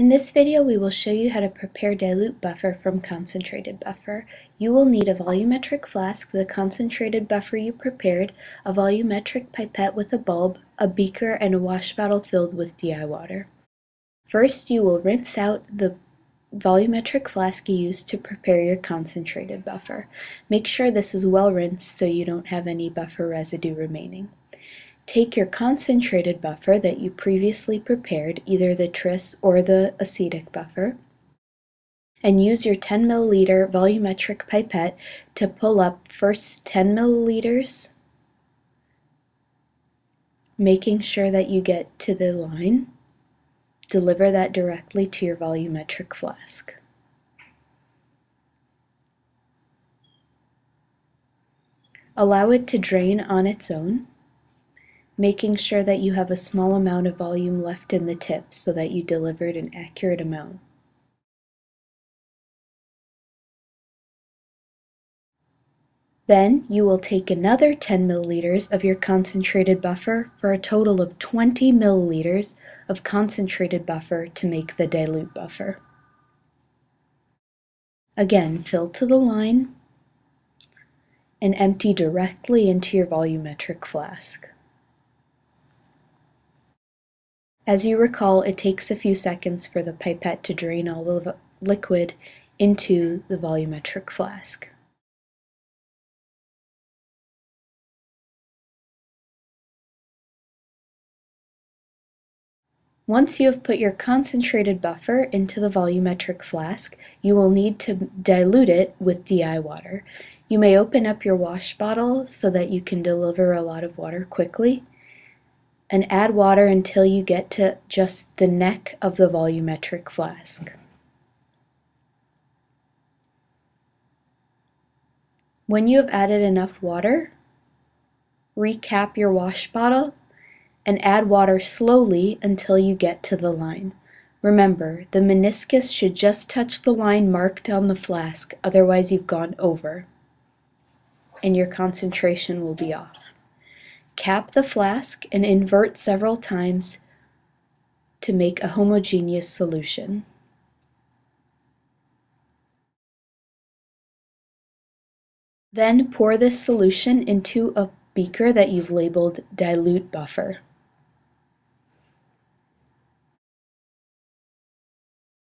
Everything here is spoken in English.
In this video we will show you how to prepare dilute buffer from concentrated buffer. You will need a volumetric flask with a concentrated buffer you prepared, a volumetric pipette with a bulb, a beaker, and a wash bottle filled with DI water. First you will rinse out the volumetric flask you used to prepare your concentrated buffer. Make sure this is well rinsed so you don't have any buffer residue remaining. Take your concentrated buffer that you previously prepared, either the tris or the acetic buffer, and use your 10 milliliter volumetric pipette to pull up first 10 milliliters, making sure that you get to the line. Deliver that directly to your volumetric flask. Allow it to drain on its own making sure that you have a small amount of volume left in the tip so that you delivered an accurate amount. Then you will take another 10 milliliters of your concentrated buffer for a total of 20 milliliters of concentrated buffer to make the dilute buffer. Again, fill to the line and empty directly into your volumetric flask. As you recall, it takes a few seconds for the pipette to drain all the liquid into the volumetric flask. Once you have put your concentrated buffer into the volumetric flask, you will need to dilute it with DI water. You may open up your wash bottle so that you can deliver a lot of water quickly and add water until you get to just the neck of the volumetric flask. When you have added enough water, recap your wash bottle and add water slowly until you get to the line. Remember, the meniscus should just touch the line marked on the flask, otherwise you've gone over, and your concentration will be off. Cap the flask and invert several times to make a homogeneous solution. Then pour this solution into a beaker that you've labeled dilute buffer.